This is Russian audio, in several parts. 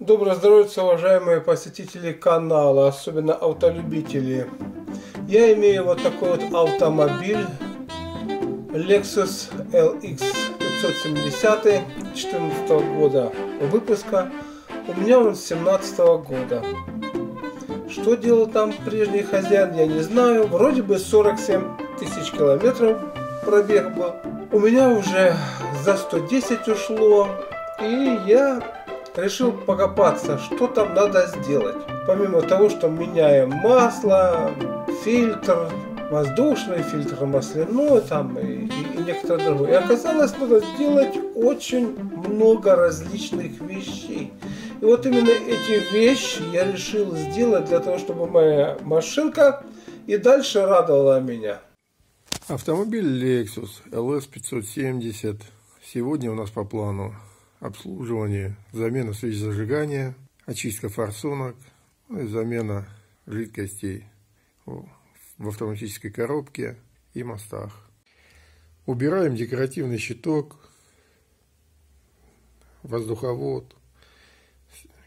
Доброе здоровье, уважаемые посетители канала, особенно автолюбители. Я имею вот такой вот автомобиль Lexus LX 570 2014 года выпуска. У меня он с 17 года. Что делал там прежний хозяин, я не знаю. Вроде бы 47 тысяч километров пробег был. У меня уже за 110 ушло. И я решил покопаться, что там надо сделать. Помимо того, что меняем масло, фильтр, воздушный фильтр, масляной там и, и, и некоторые другое. И оказалось, надо сделать очень много различных вещей. И вот именно эти вещи я решил сделать для того, чтобы моя машинка и дальше радовала меня. Автомобиль Lexus LS 570 сегодня у нас по плану обслуживание, замена свеч зажигания, очистка форсунок, ну и замена жидкостей в автоматической коробке и мостах. Убираем декоративный щиток, воздуховод,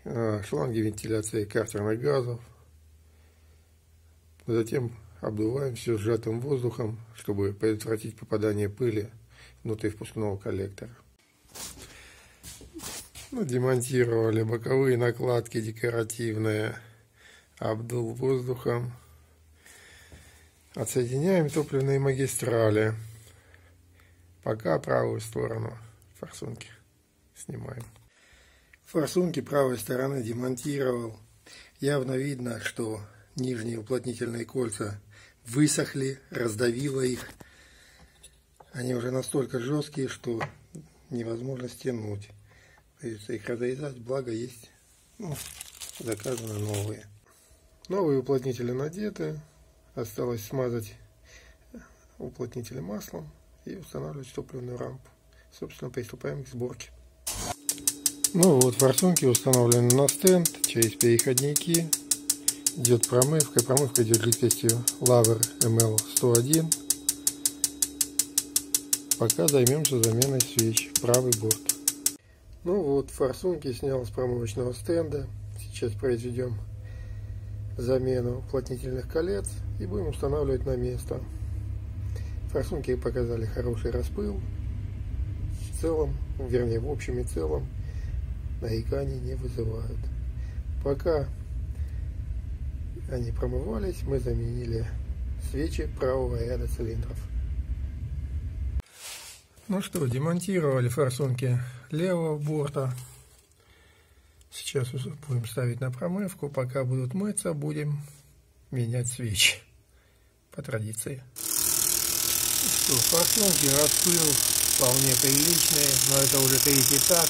э, шланги вентиляции картерных газов. Затем обдуваем все сжатым воздухом, чтобы предотвратить попадание пыли внутрь впускного коллектора. Ну, демонтировали боковые накладки декоративные, обдул воздухом. Отсоединяем топливные магистрали. Пока правую сторону форсунки снимаем. Форсунки правой стороны демонтировал. Явно видно, что нижние уплотнительные кольца высохли, раздавило их. Они уже настолько жесткие, что невозможно стянуть. Придется их разрезать, благо есть ну, заказаны новые. Новые уплотнители надеты. Осталось смазать уплотнители маслом и устанавливать топливную рампу. Собственно, приступаем к сборке. Ну вот, форсунки установлены на стенд через переходники. Идет промывка. Промывка идет жидкостью Laver ML101. Пока займемся заменой свеч. Правый борт. Ну вот, форсунки снял с промывочного стенда. Сейчас произведем замену уплотнительных колец и будем устанавливать на место. Форсунки показали хороший распыл. В целом, вернее в общем и целом, нареканий не вызывают. Пока они промывались, мы заменили свечи правого ряда цилиндров. Ну что, демонтировали форсунки левого борта. Сейчас будем ставить на промывку. Пока будут мыться, будем менять свечи по традиции. Что, форсунки распыл вполне приличные, но это уже третий так.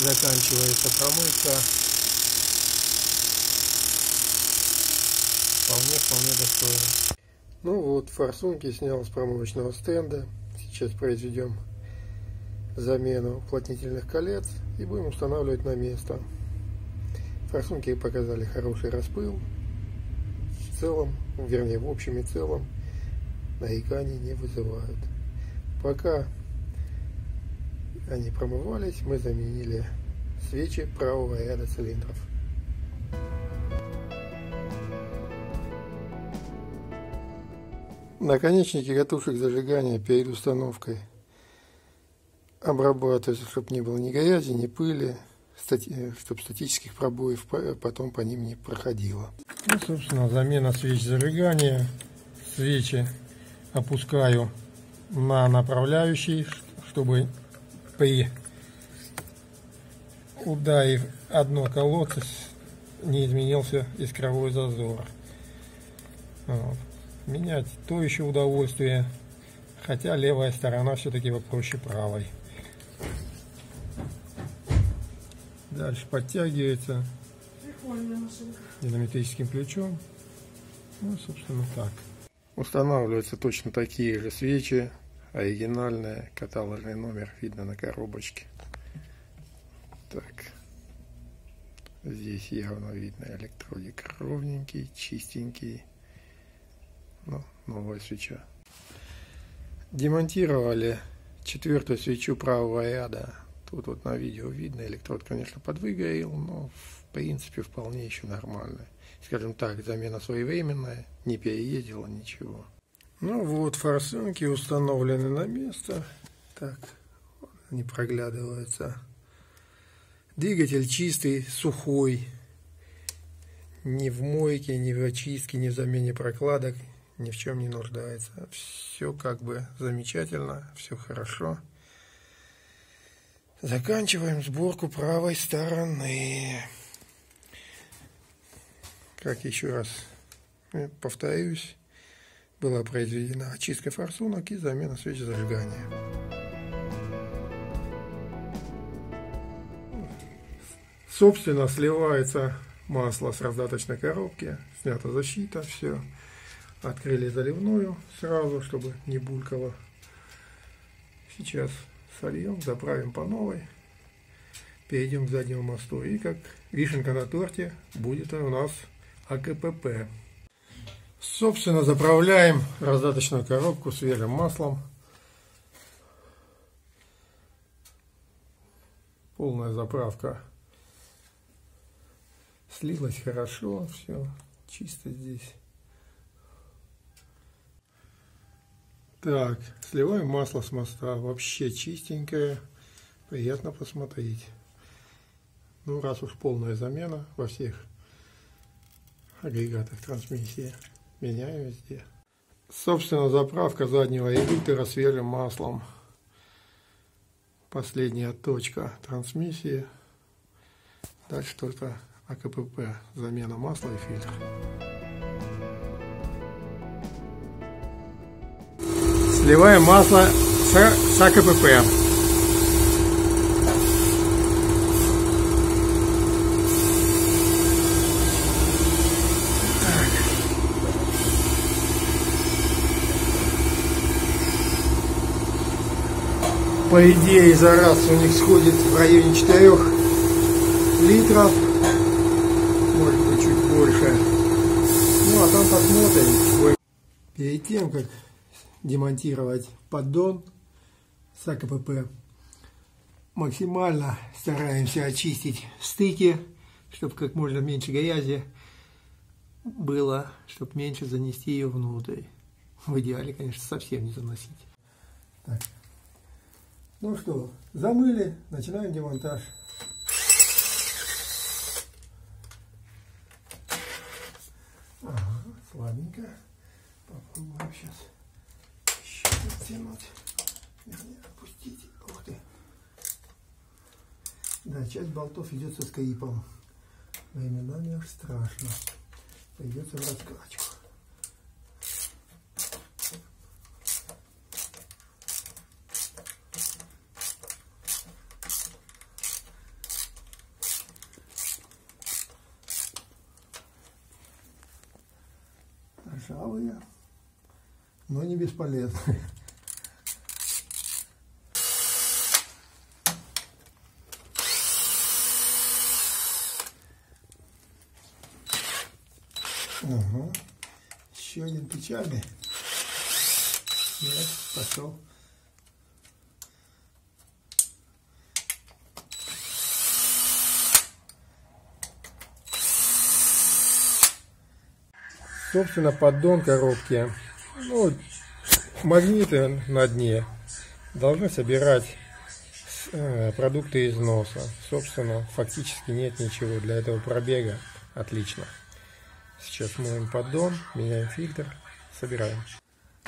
Заканчивается промывка. Вполне, вполне достойно. Ну вот, форсунки снял с промывочного стенда. Сейчас произведем замену уплотнительных колец и будем устанавливать на место. Форсунки показали хороший распыл. В целом, вернее в общем и целом, нареканий не вызывают. Пока они промывались, мы заменили свечи правого ряда цилиндров. Наконечники катушек зажигания перед установкой обрабатывать, чтобы не было ни грязи, ни пыли, чтобы статических пробоев потом по ним не проходило. Ну, собственно, замена свеч зажигания. Свечи опускаю на направляющий, чтобы при ударе одно колодце не изменился искровой зазор. Вот менять то еще удовольствие, хотя левая сторона все-таки попроще правой. Дальше подтягивается динамическим ключом. Ну, собственно, так. Устанавливаются точно такие же свечи, оригинальная, каталожный номер видно на коробочке. Так. Здесь явно видно электродик ровненький, чистенький. Ну, новая свеча. Демонтировали четвертую свечу правого ряда. Вот, вот на видео видно, электрод, конечно, подвыгорел, но в принципе вполне еще нормально. Скажем так, замена своевременная, не переездила ничего. Ну вот, форсунки установлены на место. Так, не проглядываются. Двигатель чистый, сухой. Ни в мойке, ни в очистке, ни в замене прокладок. Ни в чем не нуждается. Все как бы замечательно, все хорошо. Заканчиваем сборку правой стороны. Как еще раз э, повторюсь, была произведена очистка форсунок и замена свечи зажигания. Собственно, сливается масло с раздаточной коробки, снята защита, все. Открыли заливную сразу, чтобы не булькало. Сейчас сольем, заправим по новой. Перейдем к заднему мосту. И как вишенка на торте будет у нас АКПП. Собственно, заправляем раздаточную коробку свежим маслом. Полная заправка Слилось хорошо, все чисто здесь. Так, сливаем масло с моста. Вообще чистенькое. Приятно посмотреть. Ну, раз уж полная замена во всех агрегатах трансмиссии, меняем везде. Собственно, заправка заднего редуктора свежим маслом. Последняя точка трансмиссии. Дальше только АКПП, замена масла и фильтр. Сливаем масло с, с АКПП. по идее за раз у них сходит в районе 4 литров больше. Ну, а там посмотрим. Перед тем, как демонтировать поддон с АКПП, максимально стараемся очистить стыки, чтобы как можно меньше грязи было, чтобы меньше занести ее внутрь. В идеале, конечно, совсем не заносить. Так. Ну что, замыли, начинаем демонтаж. слабенько. Попробуем сейчас Вернее, опустить. Ух ты. Да, часть болтов идет со скрипом. Временами аж страшно. Придется в раскачку. ржавые, но не бесполезные. Печальный. Нет, пошел. собственно, поддон коробки. Ну, магниты на дне должны собирать э, продукты износа. Собственно, фактически нет ничего для этого пробега. Отлично. Сейчас моем поддон, меняем фильтр, собираем.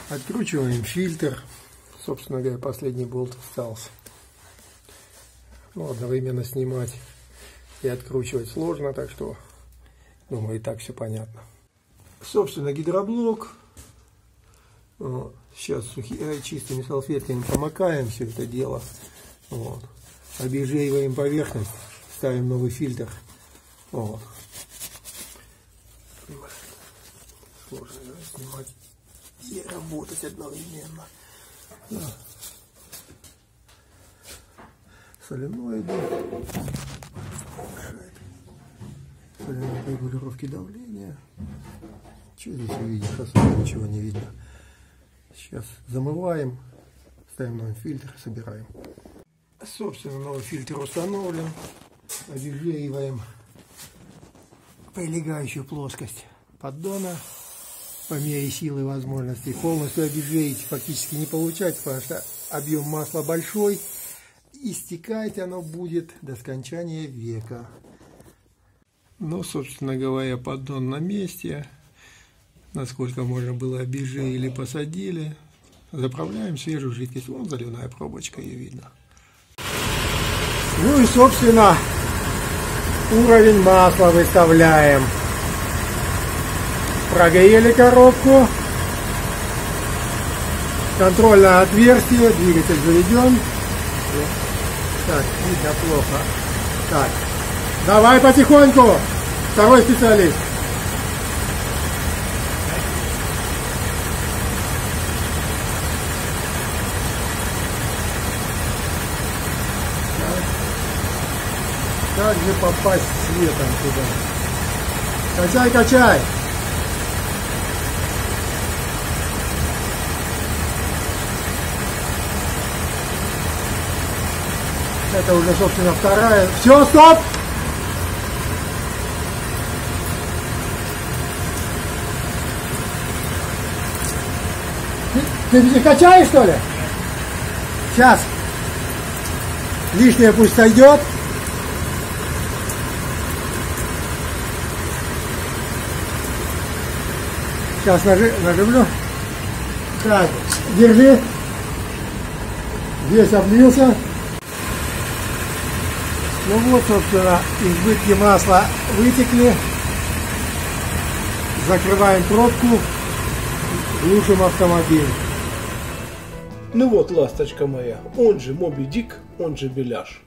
Откручиваем фильтр. Собственно говоря, последний болт остался. Ну, одновременно снимать и откручивать сложно, так что, думаю, и так все понятно собственно, гидроблок. Сейчас сухи, э, чистыми салфетками помокаем все это дело. Вот. Обезжириваем поверхность, ставим новый фильтр. Вот. Сложно да, снимать и работать одновременно. Да. Соленоиды. Соленоид регулировки давления. Что здесь увидишь? Особо ничего не видно. Сейчас замываем, ставим новый фильтр, собираем. Собственно, новый фильтр установлен. Обезжириваем прилегающую плоскость поддона по мере силы и возможностей. Полностью обезжирить фактически не получать, потому что объем масла большой. И стекать оно будет до скончания века. Ну, собственно говоря, поддон на месте. Насколько можно было обезжирили, посадили. Заправляем свежую жидкость. Вон заливная пробочка, ее видно. Ну и, собственно, уровень масла выставляем. Прогрели коробку. Контрольное отверстие, двигатель заведен. Так, видно плохо. Так, давай потихоньку. Второй специалист. Как же попасть светом туда? Качай, качай! Это уже, собственно, вторая. Все, стоп! Ты, ты качаешь, что ли? Сейчас. Лишнее пусть сойдет. Сейчас нажи, нажимлю. Так, держи. Весь облился. Ну вот, собственно, избытки масла вытекли. Закрываем пробку, глушим автомобиль. Ну вот, ласточка моя, он же Моби Дик, он же Беляш.